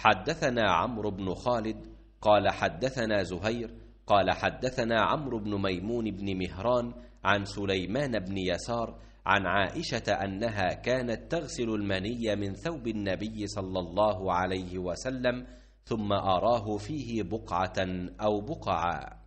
حدثنا عمرو بن خالد قال حدثنا زهير قال حدثنا عمرو بن ميمون بن مهران عن سليمان بن يسار عن عائشة أنها كانت تغسل المني من ثوب النبي صلى الله عليه وسلم ثم أراه فيه بقعة أو بقعا